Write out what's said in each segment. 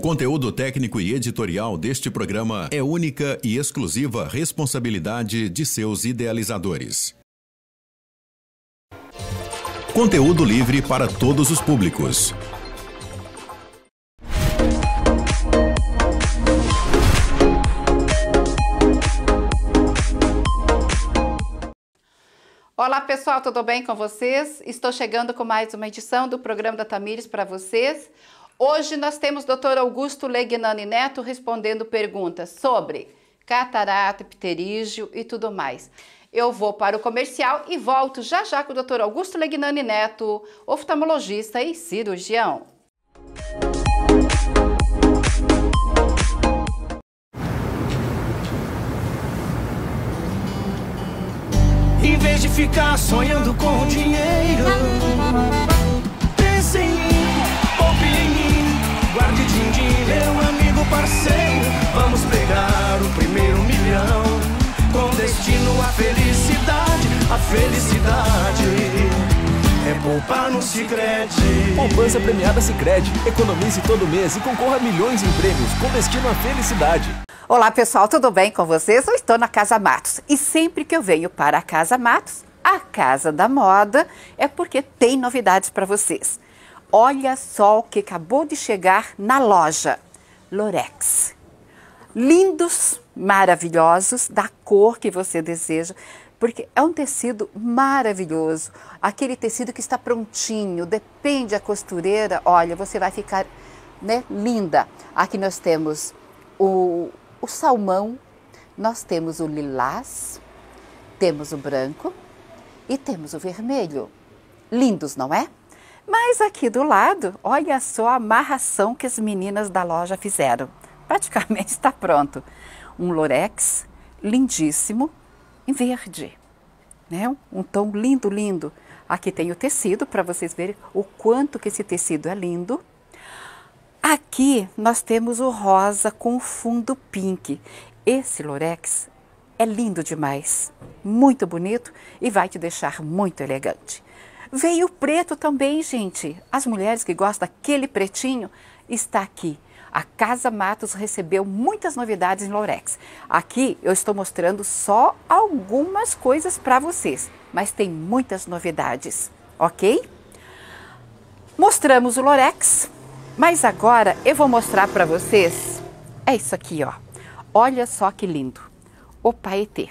O conteúdo técnico e editorial deste programa é única e exclusiva responsabilidade de seus idealizadores. Conteúdo livre para todos os públicos. Olá pessoal, tudo bem com vocês? Estou chegando com mais uma edição do programa da Tamires para vocês. Hoje nós temos o Dr. Augusto Legnani Neto respondendo perguntas sobre catarata, pterígio e tudo mais. Eu vou para o comercial e volto já já com o Dr. Augusto Legnani Neto, oftalmologista e cirurgião. Em vez de ficar sonhando com dinheiro, parceiro. Vamos pegar o primeiro milhão, com destino à felicidade, a felicidade. É poupar no Sicredi. Poupança premiada Sicredi. Economize todo mês e concorra a milhões em prêmios com destino à felicidade. Olá pessoal, tudo bem com vocês? Eu estou na Casa Matos e sempre que eu venho para a Casa Matos, a Casa da Moda, é porque tem novidades para vocês. Olha só o que acabou de chegar na loja: Lorex. Lindos, maravilhosos, da cor que você deseja, porque é um tecido maravilhoso. Aquele tecido que está prontinho, depende da costureira, olha, você vai ficar né, linda. Aqui nós temos o, o salmão, nós temos o lilás, temos o branco e temos o vermelho. Lindos, não é? Mas aqui do lado, olha só a amarração que as meninas da loja fizeram. Praticamente está pronto. Um lorex lindíssimo em verde, né? Um tom lindo, lindo. Aqui tem o tecido para vocês verem o quanto que esse tecido é lindo. Aqui nós temos o rosa com fundo pink. Esse Lorex é lindo demais, muito bonito e vai te deixar muito elegante. Veio preto também, gente. As mulheres que gostam daquele pretinho está aqui. A Casa Matos recebeu muitas novidades em Lorex. Aqui eu estou mostrando só algumas coisas para vocês, mas tem muitas novidades, ok? Mostramos o Lorex, mas agora eu vou mostrar para vocês. É isso aqui, ó. Olha só que lindo. O paetê.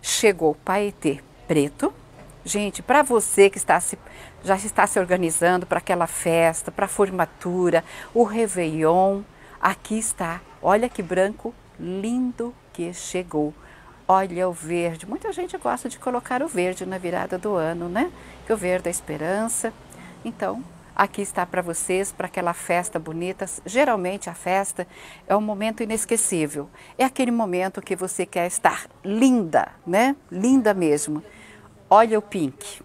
Chegou o paetê preto. Gente, para você que está se, já está se organizando para aquela festa, para a formatura, o Réveillon, aqui está. Olha que branco lindo que chegou. Olha o verde. Muita gente gosta de colocar o verde na virada do ano, né? Que o verde é esperança. Então, aqui está para vocês, para aquela festa bonita. Geralmente a festa é um momento inesquecível. É aquele momento que você quer estar linda, né? Linda mesmo. Olha o pink.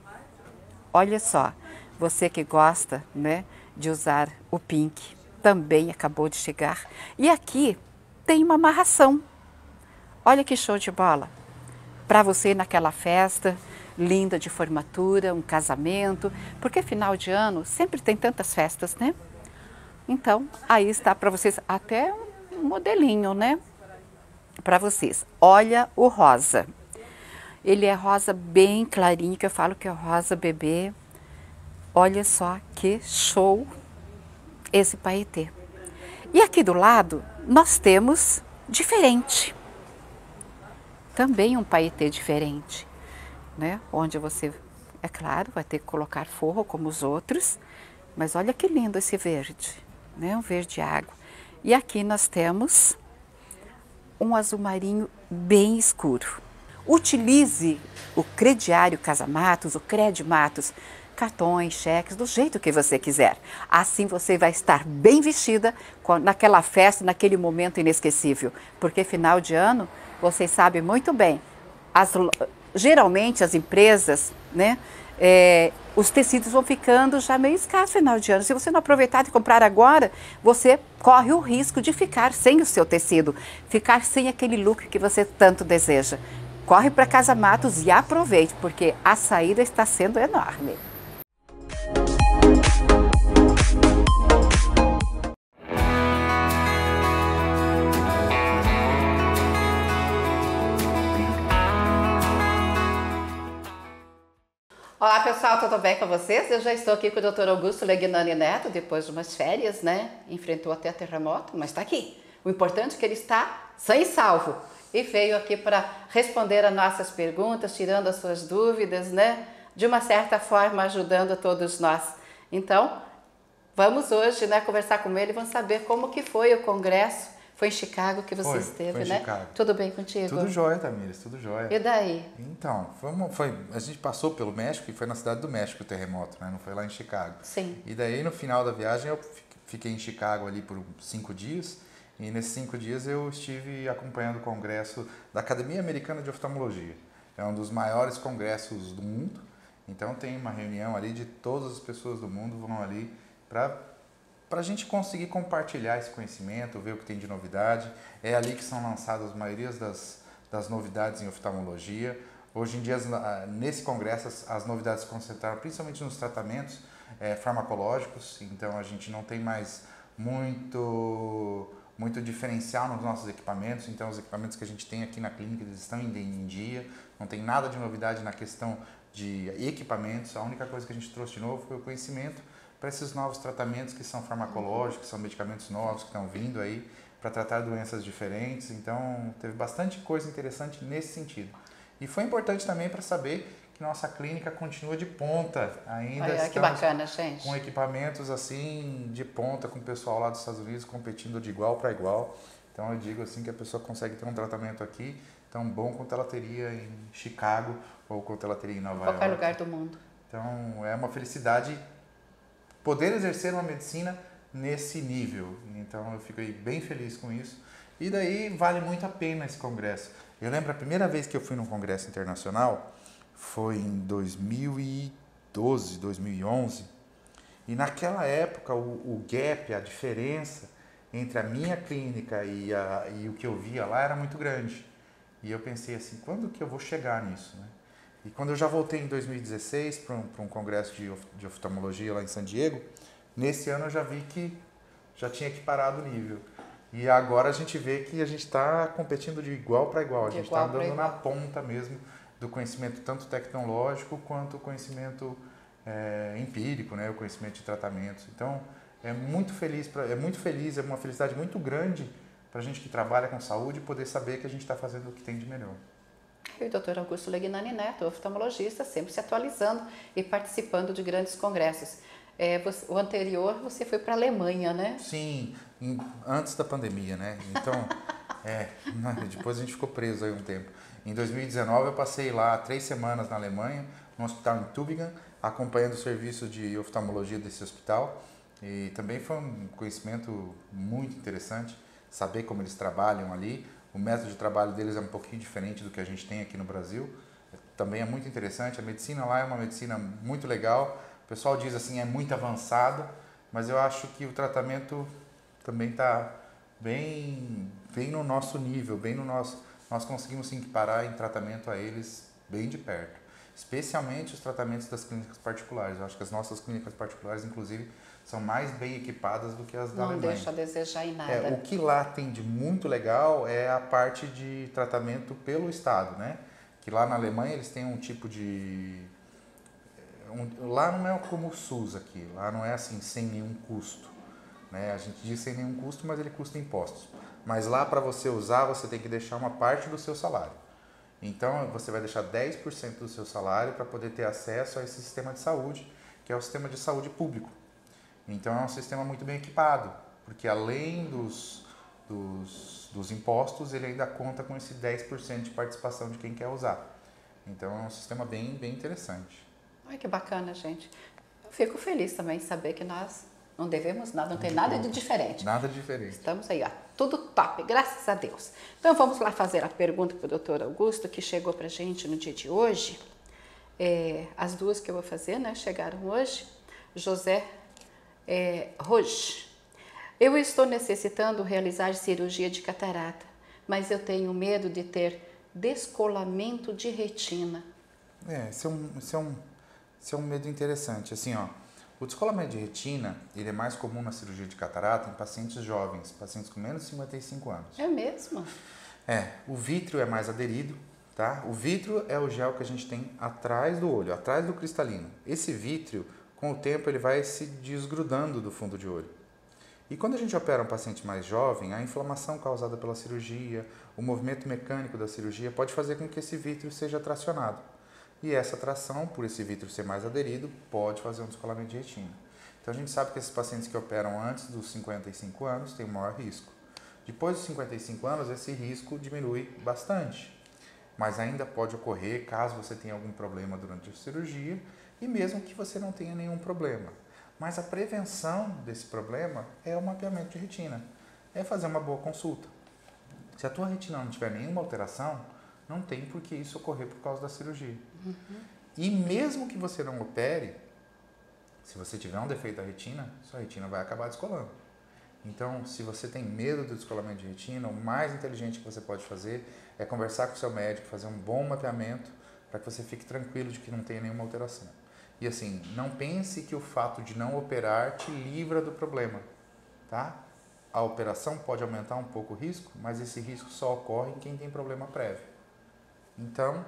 Olha só, você que gosta, né, de usar o pink, também acabou de chegar. E aqui tem uma amarração. Olha que show de bola. Para você naquela festa, linda de formatura, um casamento, porque final de ano sempre tem tantas festas, né? Então, aí está para vocês até um modelinho, né? Para vocês. Olha o rosa. Ele é rosa bem clarinho, que eu falo que é rosa bebê. Olha só que show esse paetê. E aqui do lado nós temos diferente. Também um paetê diferente né? Onde você, é claro, vai ter que colocar forro como os outros, mas olha que lindo esse verde, né? Um verde água. E aqui nós temos um azul marinho bem escuro. Utilize o crediário Casamatos, o Credimatos, cartões, cheques, do jeito que você quiser. Assim você vai estar bem vestida naquela festa, naquele momento inesquecível. Porque final de ano, vocês sabem muito bem, as, geralmente as empresas, né, é, os tecidos vão ficando já meio escassos final de ano. Se você não aproveitar e comprar agora, você corre o risco de ficar sem o seu tecido, ficar sem aquele look que você tanto deseja. Corre para Casa Matos e aproveite, porque a saída está sendo enorme. Olá pessoal, tudo bem com vocês? Eu já estou aqui com o Dr. Augusto Legnani Neto, depois de umas férias, né? Enfrentou até terremoto, mas está aqui. O importante é que ele está sã e salvo e veio aqui para responder a nossas perguntas, tirando as suas dúvidas, né? De uma certa forma, ajudando todos nós. Então, vamos hoje, né, conversar com ele, vamos saber como que foi o congresso foi em Chicago que você foi, esteve, foi em né? Chicago. Tudo bem contigo? Tudo jóia, Tamires, tudo jóia. E daí? Então, foi, a gente passou pelo México e foi na cidade do México o terremoto, né? Não foi lá em Chicago. Sim. E daí, no final da viagem, eu fi- fiquei em Chicago ali por cinco dias. E nesses cinco dias eu estive acompanhando o congresso da Academia Americana de Oftalmologia. É um dos maiores congressos do mundo. Então tem uma reunião ali de todas as pessoas do mundo vão ali para para a gente conseguir compartilhar esse conhecimento, ver o que tem de novidade. É ali que são lançadas a maioria das, das novidades em oftalmologia. Hoje em dia, ah, nesse congresso, as, as novidades se concentraram principalmente nos tratamentos eh, farmacológicos, então a gente não tem mais muito, muito diferencial nos nossos equipamentos, então os equipamentos que a gente tem aqui na clínica eles estão em, dia, não tem nada de novidade na questão de equipamentos, a única coisa que a gente trouxe de novo foi o conhecimento para esses novos tratamentos que são farmacológicos, que são medicamentos novos que estão vindo aí para tratar doenças diferentes. Então, teve bastante coisa interessante nesse sentido. E foi importante também para saber que nossa clínica continua de ponta ainda. Olha, que bacana, gente. com equipamentos assim de ponta, com o pessoal lá dos Estados Unidos competindo de igual para igual. Então eu digo assim que a pessoa consegue ter um tratamento aqui tão bom quanto ela teria em Chicago ou quanto ela teria em Nova Qualquer York. lugar do mundo. Então é uma felicidade poder exercer uma medicina nesse nível. Então eu fiquei bem feliz com isso. E daí vale muito a pena esse congresso. Eu lembro a primeira vez que eu fui num congresso internacional foi em 2012, 2011. E naquela época o, o gap, a diferença entre a minha clínica e, a, e o que eu via lá era muito grande. E eu pensei assim, quando que eu vou chegar nisso? Né? E quando eu já voltei em 2016 para um, pra um congresso de, of- de oftalmologia lá em San Diego, nesse ano eu já vi que já tinha equiparado o nível. E agora a gente vê que a gente está competindo de igual para igual. A gente está andando na ponta mesmo do conhecimento tanto tecnológico quanto o conhecimento é, empírico, né? o conhecimento de tratamentos. Então é muito feliz, pra, é muito feliz, é uma felicidade muito grande para a gente que trabalha com saúde poder saber que a gente está fazendo o que tem de melhor. E o Dr. Augusto Legnani Neto, oftalmologista, sempre se atualizando e participando de grandes congressos. É, você- o anterior você foi para a Alemanha, né? Sim, em- antes da pandemia, né? Então, é, depois a gente ficou preso aí um tempo. Em 2019 eu passei lá três semanas na Alemanha, no hospital em Tübingen, acompanhando o serviço de oftalmologia desse hospital. E também foi um conhecimento muito interessante, saber como eles trabalham ali. O método de trabalho deles é um pouquinho diferente do que a gente tem aqui no Brasil. Também é muito interessante. A medicina lá é uma medicina muito legal. O pessoal diz assim, é muito avançada, mas eu acho que o tratamento também está bem, bem no nosso nível, bem no nosso. Nós conseguimos se equiparar em tratamento a eles bem de perto. Especialmente os tratamentos das clínicas particulares. Eu acho que as nossas clínicas particulares, inclusive, são mais bem equipadas do que as da Não Alemanha. deixa a desejar em nada. É, o que lá tem de muito legal é a parte de tratamento pelo Estado, né? Que lá na Alemanha eles têm um tipo de... um- lá não é como o SUS aqui, lá não é assim sem nenhum custo. Né? A gente diz sem nenhum custo, mas ele custa impostos. Mas lá para você usar, você tem que deixar uma parte do seu salário. Então você vai deixar 10% do seu salário para poder ter acesso a esse sistema de saúde, que é o sistema de saúde público. Então é um sistema muito bem equipado, porque além dos, dos, dos impostos, ele ainda conta com esse 10% de participação de quem quer usar. Então é um sistema bem, bem interessante. Ai, que bacana, gente. Eu fico feliz também de saber que nós não devemos nada, não tem nada de diferente. Nada diferente. Estamos aí, ó, tudo top, graças a Deus. Então vamos lá fazer a pergunta para o doutor Augusto, que chegou para gente no dia de hoje. É, as duas que eu vou fazer, né, chegaram hoje. José é, Roge. Eu estou necessitando realizar cirurgia de catarata, mas eu tenho medo de ter descolamento de retina. É, esse é um, esse é um, esse é um medo interessante. Assim, ó, o descolamento de retina ele é mais comum na cirurgia de catarata em pacientes jovens, pacientes com menos de 55 anos. É mesmo? É, o vítreo é mais aderido, Tá? O vítreo é o gel que a gente tem atrás do olho, atrás do cristalino. Esse vítreo, com o tempo, ele vai se desgrudando do fundo de olho. E quando a gente opera um paciente mais jovem, a inflamação causada pela cirurgia, o movimento mecânico da cirurgia pode fazer com que esse vítreo seja tracionado. E essa tração, por esse vítreo ser mais aderido, pode fazer um descolamento de retina. Então a gente sabe que esses pacientes que operam antes dos 55 anos têm maior risco. Depois dos 55 anos, esse risco diminui bastante, mas ainda pode ocorrer caso você tenha algum problema durante a cirurgia e mesmo que você não tenha nenhum problema. Mas a prevenção desse problema é o mapeamento de retina, é fazer uma boa consulta. Se a tua retina não tiver nenhuma alteração, não tem por que isso ocorrer por causa da cirurgia. Uhum. E mesmo que você não opere, se você tiver um defeito da retina, sua retina vai acabar descolando. Então, se você tem medo do descolamento de retina, o mais inteligente que você pode fazer é conversar com o seu médico, fazer um bom mapeamento para que você fique tranquilo de que não tenha nenhuma alteração. E assim, não pense que o fato de não operar te livra do problema, tá? A operação pode aumentar um pouco o risco, mas esse risco só ocorre em quem tem problema prévio. Então,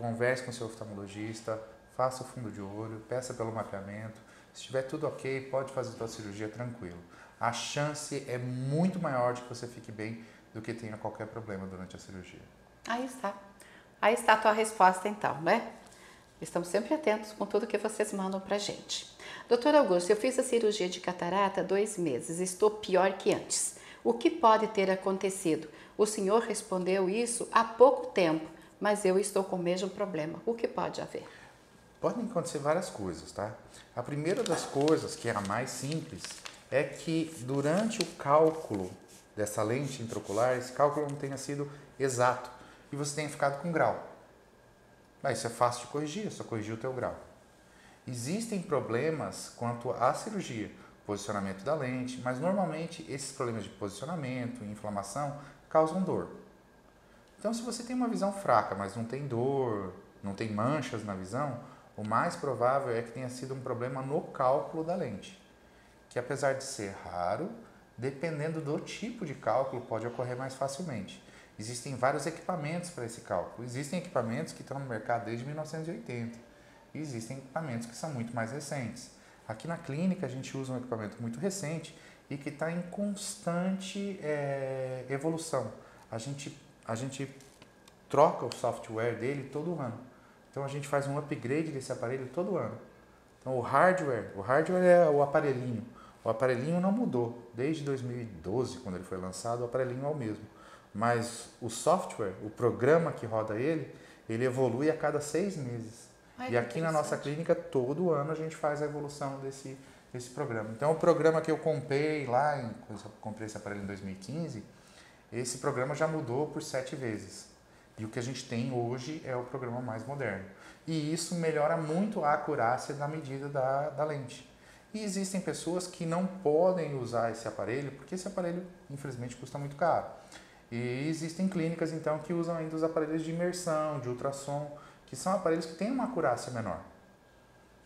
converse com seu oftalmologista, faça o fundo de olho, peça pelo mapeamento. Se estiver tudo ok, pode fazer sua cirurgia tranquilo. A chance é muito maior de que você fique bem do que tenha qualquer problema durante a cirurgia. Aí está. Aí está a tua resposta então, né? Estamos sempre atentos com tudo que vocês mandam pra gente. Doutor Augusto, eu fiz a cirurgia de catarata há dois meses, estou pior que antes. O que pode ter acontecido? O senhor respondeu isso há pouco tempo, mas eu estou com o mesmo problema. O que pode haver? Podem acontecer várias coisas, tá? A primeira das coisas, que é a mais simples, é que durante o cálculo dessa lente intraocular, esse cálculo não tenha sido exato e você tenha ficado com grau. Mas isso é fácil de corrigir, é só corrigir o teu grau. Existem problemas quanto à cirurgia, posicionamento da lente, mas normalmente esses problemas de posicionamento e inflamação causam dor. Então, se você tem uma visão fraca, mas não tem dor, não tem manchas na visão, o mais provável é que tenha sido um problema no cálculo da lente, que apesar de ser raro, dependendo do tipo de cálculo, pode ocorrer mais facilmente. Existem vários equipamentos para esse cálculo. Existem equipamentos que estão no mercado desde 1980 e existem equipamentos que são muito mais recentes. Aqui na clínica a gente usa um equipamento muito recente e que está em constante é, evolução. A gente, a gente troca o software dele todo ano. Então a gente faz um upgrade desse aparelho todo ano. Então o hardware, o hardware é o aparelhinho. O aparelhinho não mudou. Desde 2012, quando ele foi lançado, o aparelhinho é o mesmo. Mas o software, o programa que roda ele, ele evolui a cada seis meses. Ai, e aqui na nossa clínica, todo ano a gente faz a evolução desse, desse programa. Então, o programa que eu comprei lá, em, eu comprei esse aparelho em 2015, esse programa já mudou por sete vezes. E o que a gente tem hoje é o programa mais moderno. E isso melhora muito a acurácia da medida da, da lente. E existem pessoas que não podem usar esse aparelho porque esse aparelho, infelizmente, custa muito caro. E existem clínicas então que usam ainda os aparelhos de imersão, de ultrassom, que são aparelhos que têm uma acurácia menor.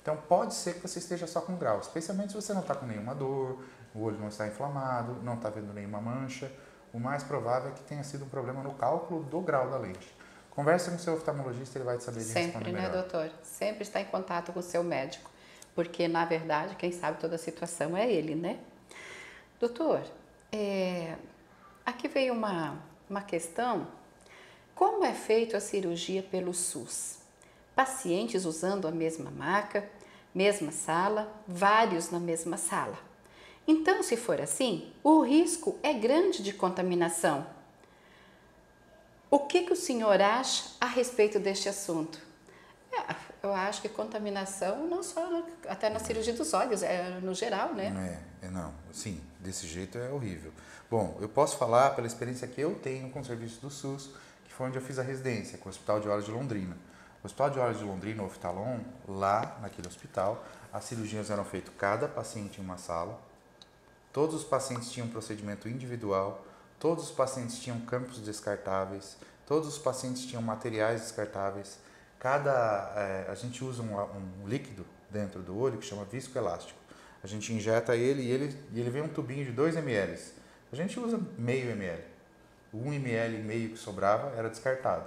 Então pode ser que você esteja só com grau, especialmente se você não está com nenhuma dor, o olho não está inflamado, não está vendo nenhuma mancha. O mais provável é que tenha sido um problema no cálculo do grau da lente. Converse com o seu oftalmologista, ele vai te saber Sempre, né, doutor? Sempre está em contato com o seu médico, porque na verdade quem sabe toda a situação é ele, né? Doutor, é, Aqui veio uma, uma questão: como é feita a cirurgia pelo SUS? Pacientes usando a mesma maca, mesma sala, vários na mesma sala. Então, se for assim, o risco é grande de contaminação. O que, que o senhor acha a respeito deste assunto? É, eu acho que contaminação não só até na cirurgia dos olhos, é no geral, né? É, é não, sim, desse jeito é horrível. Bom, eu posso falar pela experiência que eu tenho com o serviço do SUS, que foi onde eu fiz a residência, com o Hospital de Olhos de Londrina. O Hospital de Olhos de Londrina, o Oftalon, lá naquele hospital, as cirurgias eram feitas cada paciente em uma sala, todos os pacientes tinham procedimento individual, todos os pacientes tinham campos descartáveis, todos os pacientes tinham materiais descartáveis, cada é, a gente usa um, um, líquido dentro do olho que chama viscoelástico. A gente injeta ele e ele, e ele vem um tubinho de 2 ml. A gente usa meio ml. O 1 ml e meio que sobrava era descartado.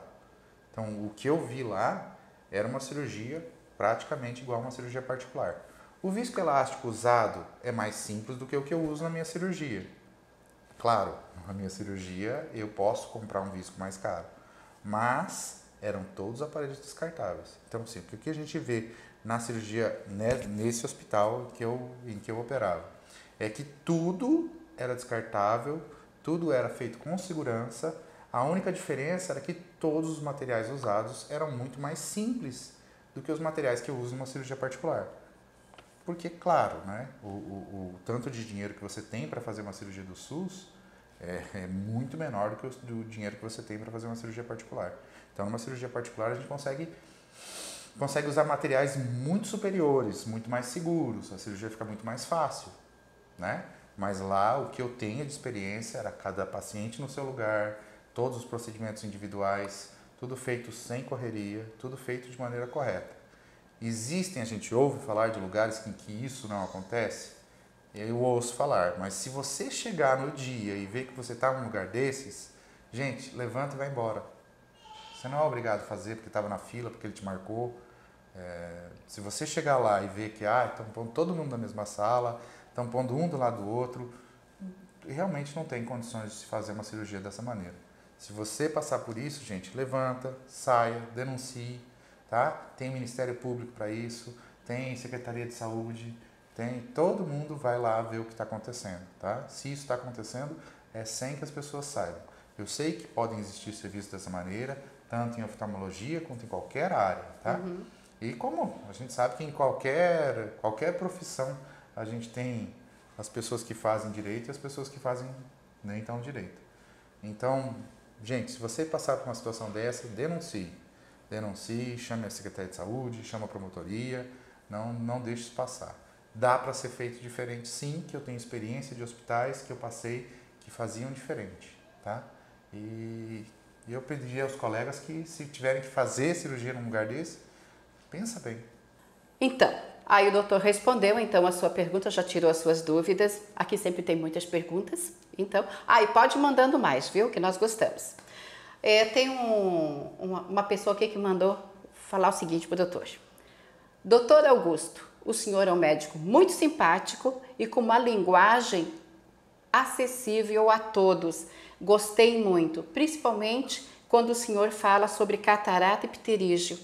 Então, o que eu vi lá era uma cirurgia praticamente igual a uma cirurgia particular. O viscoelástico usado é mais simples do que o que eu uso na minha cirurgia. Claro, na minha cirurgia eu posso comprar um visco mais caro, mas eram todos aparelhos descartáveis. Então, sim, o que a gente vê na cirurgia né, nesse hospital que eu, em que eu operava é que tudo era descartável, tudo era feito com segurança. A única diferença era que todos os materiais usados eram muito mais simples do que os materiais que eu uso numa cirurgia particular. Porque, claro, né, o, o, o tanto de dinheiro que você tem para fazer uma cirurgia do SUS é, é muito menor do que o do dinheiro que você tem para fazer uma cirurgia particular. Então, numa cirurgia particular, a gente consegue, consegue usar materiais muito superiores, muito mais seguros, a cirurgia fica muito mais fácil, né? Mas lá, o que eu tenho de experiência era cada paciente no seu lugar, todos os procedimentos individuais, tudo feito sem correria, tudo feito de maneira correta. Existem, a gente ouve falar de lugares em que isso não acontece? Eu ouço falar, mas se você chegar no dia e ver que você está num lugar desses, gente, levanta e vai embora. Você não é obrigado a fazer porque estava na fila, porque ele te marcou. É, se você chegar lá e ver que ah, estão pondo todo mundo na mesma sala, estão pondo um do lado do outro, realmente não tem condições de se fazer uma cirurgia dessa maneira. Se você passar por isso, gente, levanta, saia, denuncie tá? Tem Ministério Público para isso, tem Secretaria de Saúde, tem todo mundo vai lá ver o que está acontecendo, tá? Se isso está acontecendo, é sem que as pessoas saibam. Eu sei que podem existir serviços dessa maneira, tanto em oftalmologia quanto em qualquer área, tá? Uhum. E como a gente sabe que em qualquer qualquer profissão a gente tem as pessoas que fazem direito e as pessoas que fazem nem tão direito. Então, gente, se você passar por uma situação dessa, denuncie denuncie, chame a Secretaria de Saúde, chame a promotoria, não, não deixe isso passar. Dá para ser feito diferente, sim, que eu tenho experiência de hospitais que eu passei que faziam diferente, tá? E, e eu pedi aos colegas que se tiverem que fazer cirurgia num lugar desse, pensa bem. Então, aí o doutor respondeu então a sua pergunta, já tirou as suas dúvidas. Aqui sempre tem muitas perguntas, então, aí ah, pode mandando mais, viu? Que nós gostamos. É, tem um, uma, uma pessoa aqui que mandou falar o seguinte para o doutor. Doutor Augusto, o senhor é um médico muito simpático e com uma linguagem acessível a todos. Gostei muito, principalmente quando o senhor fala sobre catarata e pterígio.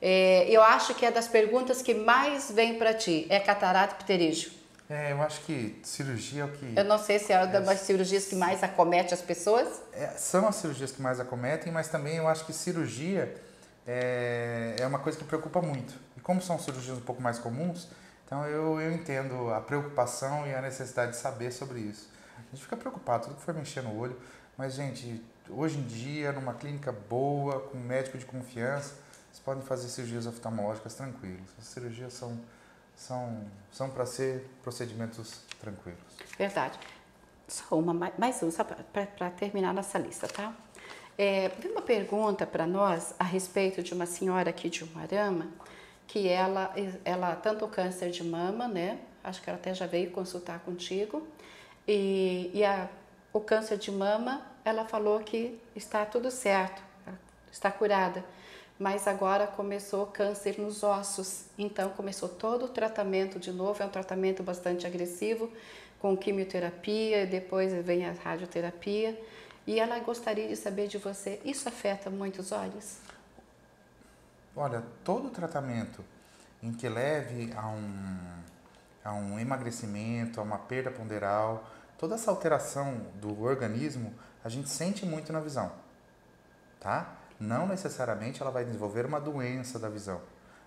É, eu acho que é das perguntas que mais vem para ti, é catarata e pterígio. É, eu acho que cirurgia é o que. Eu não sei se é uma das cirurgias que mais acomete as pessoas. É, são as cirurgias que mais acometem, mas também eu acho que cirurgia é, é uma coisa que preocupa muito. E como são cirurgias um pouco mais comuns, então eu, eu entendo a preocupação e a necessidade de saber sobre isso. A gente fica preocupado, tudo que for mexer no olho, mas, gente, hoje em dia, numa clínica boa, com um médico de confiança, vocês podem fazer cirurgias oftalmológicas tranquilos. As cirurgias são são, são para ser procedimentos tranquilos. Verdade. Só uma, mais uma, para terminar nossa lista, tá? É, uma pergunta para nós a respeito de uma senhora aqui de Umarama, que ela, ela tanto câncer de mama, né? Acho que ela até já veio consultar contigo. E, e a, o câncer de mama, ela falou que está tudo certo, está curada mas agora começou câncer nos ossos. Então começou todo o tratamento de novo, é um tratamento bastante agressivo, com quimioterapia, depois vem a radioterapia. E ela gostaria de saber de você, isso afeta muito os olhos? Olha, todo tratamento em que leve a um, a um emagrecimento, a uma perda ponderal, toda essa alteração do organismo, a gente sente muito na visão, tá? Não necessariamente ela vai desenvolver uma doença da visão,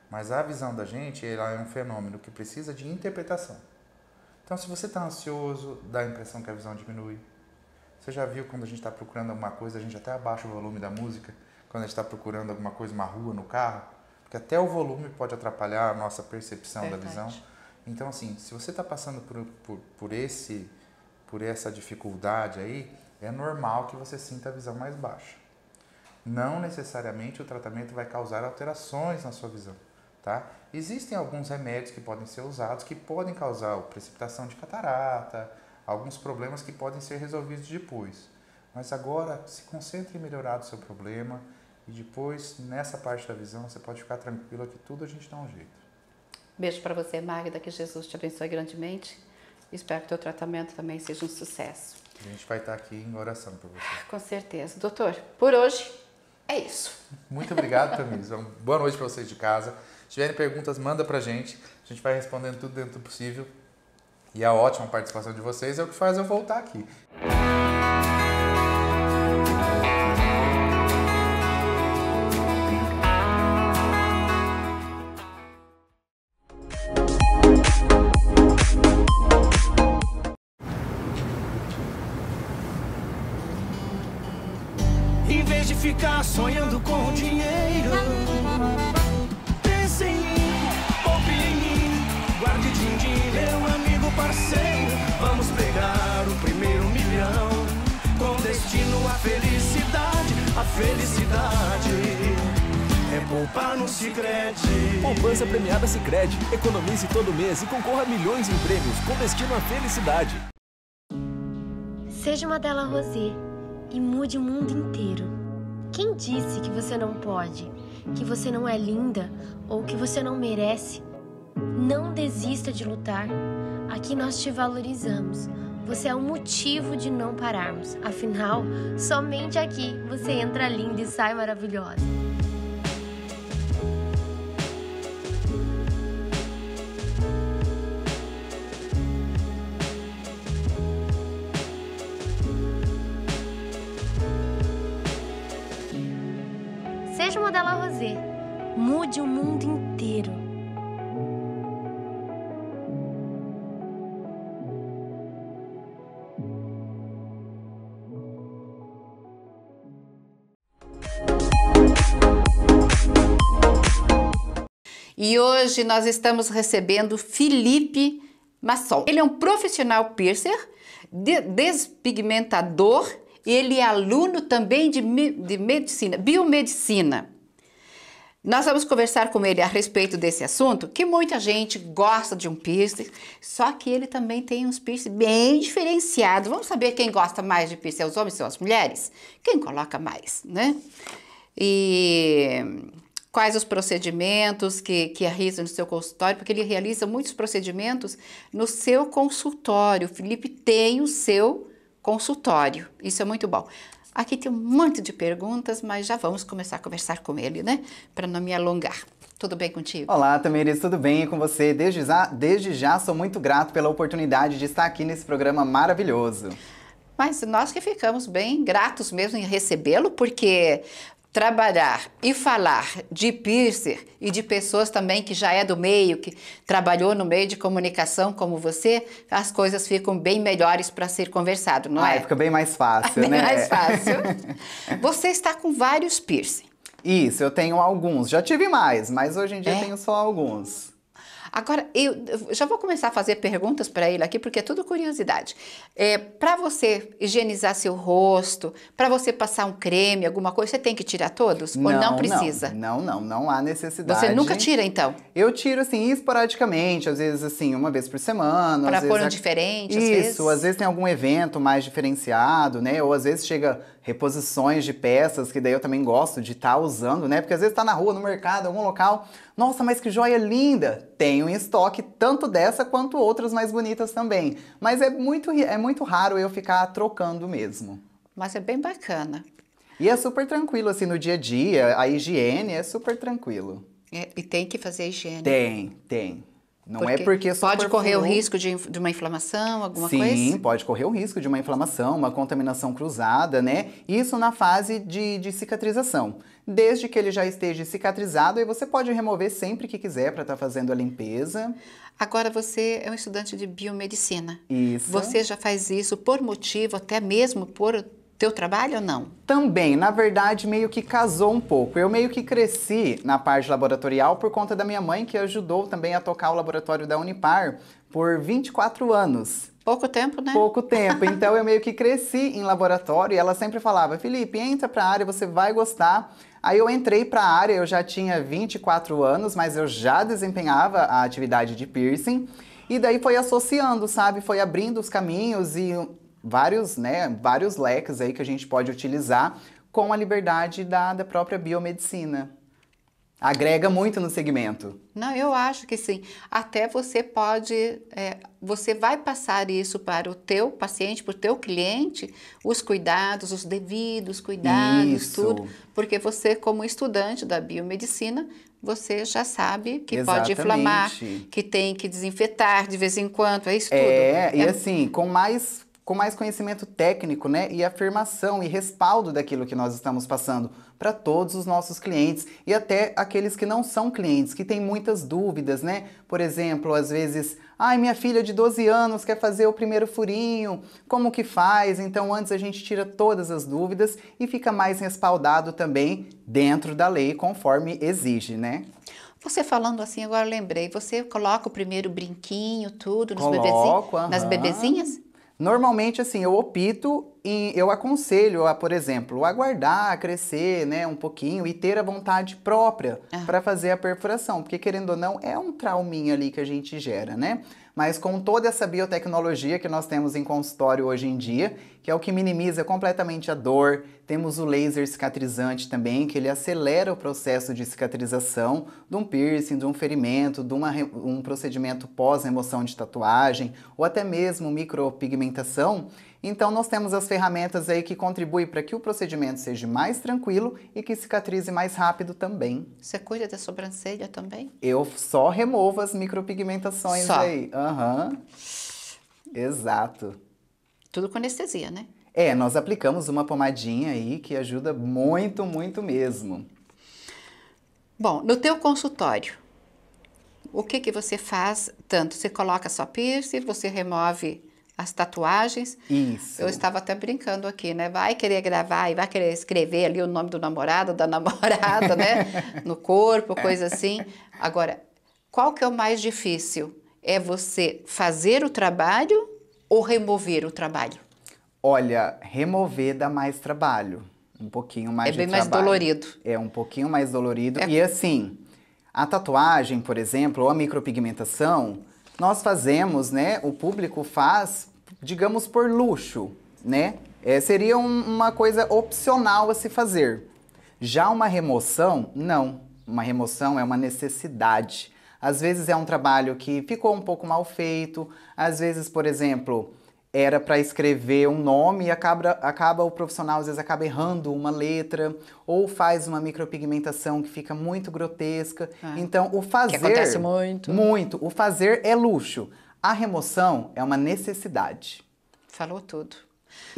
mas a visão da gente ela é um fenômeno que precisa de interpretação. Então, se você está ansioso, dá a impressão que a visão diminui. Você já viu quando a gente está procurando alguma coisa, a gente até abaixa o volume da música, quando a gente está procurando alguma coisa, uma rua no carro, porque até o volume pode atrapalhar a nossa percepção Verdade. da visão. Então, assim, se você está passando por, por, por, esse, por essa dificuldade aí, é normal que você sinta a visão mais baixa não necessariamente o tratamento vai causar alterações na sua visão. Tá? Existem alguns remédios que podem ser usados que podem causar precipitação de catarata, alguns problemas que podem ser resolvidos depois. Mas agora se concentre em melhorar o seu problema, E depois, nessa parte da visão, você pode ficar tranquila que tudo a gente dá um jeito. Beijo para você, Magda, que Jesus te abençoe grandemente. Espero que o teu tratamento também seja um sucesso. A gente vai estar aqui em oração por você. Com certeza. Doutor, por hoje é isso. Muito obrigado, Tamires. Boa noite para vocês de casa. Se tiverem perguntas, manda pra gente. A gente vai respondendo tudo dentro do possível. E a ótima participação de vocês é o que faz eu voltar aqui. Em mês e concorra a milhões em prêmios com destino à felicidade. Seja uma Della Rosé e mude o mundo inteiro. Quem disse que você não pode, que você não é linda ou que você não merece? Não desista de lutar. Aqui nós te valorizamos. Você é o motivo de não pararmos. Afinal, somente aqui você entra linda e sai maravilhosa. Seja Della Rosé. Mude o mundo inteiro. E hoje nós estamos recebendo Felipe Masson. Ele é um profissional piercer, de- despigmentador, ele é aluno também de, de medicina, biomedicina. Nós vamos conversar com ele a respeito desse assunto, que muita gente gosta de um piercing, só que ele também tem uns piercing bem diferenciados. Vamos saber quem gosta mais de piercing, é os homens ou as mulheres? Quem coloca mais, né? E quais os procedimentos que, que realiza no seu consultório, porque ele realiza muitos procedimentos no seu consultório. O Felipe tem o seu consultório, isso é muito bom. Aqui tem um monte de perguntas, mas já vamos começar a conversar com ele, né? Para não me alongar. Tudo bem contigo? Olá, Tamires, tudo bem E com você? Desde já, desde já sou muito grato pela oportunidade de estar aqui nesse programa maravilhoso. Mas nós que ficamos bem gratos mesmo em recebê-lo, porque trabalhar e falar de piercer e de pessoas também que já é do meio, que trabalhou no meio de comunicação como você, as coisas ficam bem melhores para ser conversado, não Ai, é? fica bem mais fácil, Bem né? mais fácil. Você está com vários piercing. Isso, eu tenho alguns. Já tive mais, mas hoje em dia É? tenho só alguns. Agora, eu já vou começar a fazer perguntas para ele aqui, porque é tudo curiosidade. É, para você higienizar seu rosto, para você passar um creme, alguma coisa, você tem que tirar todos? ou não precisa? Não, não, não há necessidade. Você nunca tira, então? Eu tiro, assim, esporadicamente, às vezes, assim, uma vez por semana. Às pôr um a- diferente, às Isso, vezes? às vezes tem algum evento mais diferenciado, né? Ou às vezes chega reposições de peças, que daí eu também gosto de estar usando, né? Porque às vezes tá na rua, no mercado, algum local. Nossa, mas que joia linda! Tenho em estoque tanto dessa quanto outras mais bonitas também. Mas é muito, é muito raro eu ficar trocando mesmo. Mas é bem bacana. E é super tranquilo, assim, no dia a dia, a higiene é super tranquilo. É, e tem que fazer higiene. Tem, tem. Não é porque só pode correr o risco de, de uma inflamação, alguma Sim, coisa? pode correr o risco de uma inflamação, uma contaminação cruzada, né? Isso na fase de, de cicatrização. Desde que ele já esteja cicatrizado, aí você pode remover sempre que quiser para estar fazendo a limpeza. Agora você é um estudante de biomedicina. Isso. Você já faz isso por motivo, até mesmo por teu trabalho ou não? Também, na verdade, meio que casou um pouco. Eu meio que cresci na parte laboratorial por conta da minha mãe, que ajudou também a tocar o laboratório da Unipar por 24 anos. Pouco tempo, né? pouco tempo. Então eu meio que cresci em laboratório e ela sempre falava: Felipe, entra pra área, você vai gostar. Aí eu entrei pra área, eu já tinha 24 anos, mas eu já desempenhava a atividade de piercing. E daí foi associando, sabe? Foi abrindo os caminhos e vários, né, vários leques aí que a gente pode utilizar com a liberdade da, da própria biomedicina. Agrega muito no segmento. Não, eu acho que sim. Até você pode, é, você vai passar isso para o teu paciente, para o teu cliente, os cuidados, os devidos cuidados, Isso. tudo, porque você, como estudante da biomedicina, você já sabe que pode inflamar, Exatamente. que tem que desinfetar de vez em quando, é isso tudo. É, e assim, com mais, com mais conhecimento técnico, né? E afirmação e respaldo daquilo que nós estamos passando para todos os nossos clientes e até aqueles que não são clientes, que têm muitas dúvidas, né? Por exemplo, às vezes, ai, minha filha de 12 anos quer fazer o primeiro furinho, como que faz? Então, antes a gente tira todas as dúvidas e fica mais respaldado também dentro da lei, conforme exige, né? Você falando assim, agora lembrei, você coloca o primeiro brinquinho, tudo, nos Coloco, bebezinhos, nas bebezinhas? Normalmente, assim, eu opto e eu aconselho a, por exemplo, aguardar crescer, né, um pouquinho e ter a vontade própria Ah. para fazer a perfuração, porque querendo ou não, é um trauminha ali que a gente gera, né? Mas com toda essa biotecnologia que nós temos em consultório hoje em dia, que é o que minimiza completamente a dor, temos o laser cicatrizante também, que ele acelera o processo de cicatrização de um piercing, de um ferimento, de uma um procedimento pós-remoção de tatuagem, ou até mesmo micropigmentação. Então, nós temos as ferramentas aí que contribuem para que o procedimento seja mais tranquilo e que cicatrize mais rápido também. Você cuida da sobrancelha também? Eu só removo as micropigmentações Só? aí. Aham. Exato. Tudo com anestesia, né? É, nós aplicamos uma pomadinha aí que ajuda muito, muito mesmo. Bom, no teu consultório, o que que você faz? Tanto você coloca só piercing, você remove as tatuagens. Isso. Eu estava até brincando aqui, né? Vai querer gravar e vai querer escrever ali o nome do namorado, da namorada, né? No corpo, coisa assim. Agora, qual que é o mais difícil? É você fazer o trabalho ou remover o trabalho? Olha, remover dá mais trabalho. Um pouquinho mais É bem mais trabalho. dolorido. É um pouquinho mais dolorido. É- E assim, a tatuagem, por exemplo, ou a micropigmentação, nós fazemos, né? O público faz, digamos, por luxo, né? É, seria um- uma coisa opcional a se fazer. Já uma remoção, não. Uma remoção é uma necessidade. Às vezes é um trabalho que ficou um pouco mal feito, às vezes, por exemplo, era para escrever um nome e acaba, acaba o profissional às vezes acaba errando uma letra ou faz uma micropigmentação que fica muito grotesca. Ah. Então, o fazer acontece muito. Muito. O fazer é luxo. A remoção é uma necessidade. Falou tudo.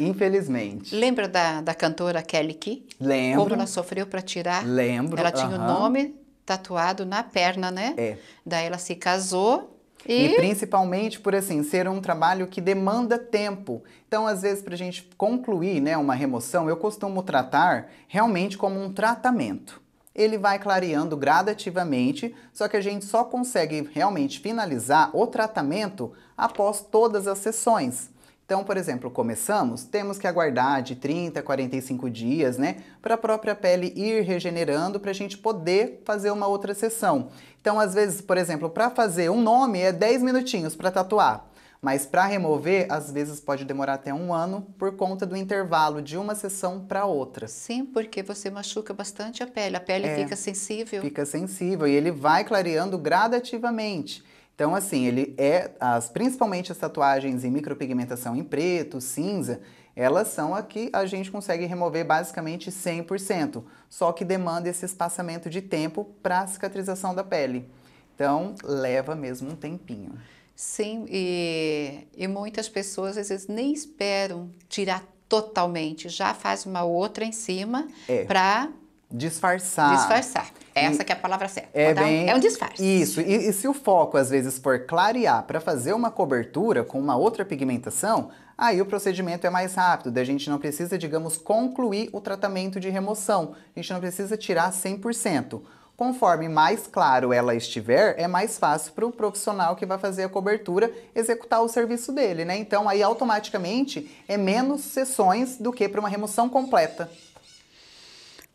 Infelizmente. Lembra da, da cantora Kelly Key? Lembro. Como ela sofreu para tirar? Lembro, Ela tinha o aham. nome tatuado na perna, né? É. Daí ela se casou E e, principalmente por assim ser um trabalho que demanda tempo. Então, às vezes, para a gente concluir né, uma remoção, eu costumo tratar realmente como um tratamento. Ele vai clareando gradativamente, só que a gente só consegue realmente finalizar o tratamento após todas as sessões. Então, por exemplo, começamos, temos que aguardar de 30 a 45 dias, né, para a própria pele ir regenerando para a gente poder fazer uma outra sessão. Então, às vezes, por exemplo, para fazer um nome é 10 minutinhos para tatuar, mas para remover, às vezes pode demorar até um ano por conta do intervalo de uma sessão para outra. sim, porque você machuca bastante a pele. A pele É. fica sensível. Fica sensível e ele vai clareando gradativamente. Então, assim, ele é, as, principalmente as tatuagens em micropigmentação em preto, cinza, elas são a que a gente consegue remover basicamente 100%, só que demanda esse espaçamento de tempo para a cicatrização da pele. Então, leva mesmo um tempinho. Sim, e, e muitas pessoas às vezes nem esperam tirar totalmente, já faz uma outra em cima É. para Disfarçar. disfarçar. Essa que é a palavra certa. É, um- bem... é um disfarce. Isso. E, e se o foco às vezes for clarear para fazer uma cobertura com uma outra pigmentação, aí o procedimento é mais rápido. Daí a gente não precisa, digamos, concluir o tratamento de remoção. A gente não precisa tirar 100%. Conforme mais claro ela estiver, é mais fácil para o profissional que vai fazer a cobertura executar o serviço dele, né? Então aí automaticamente é menos sessões do que para uma remoção completa.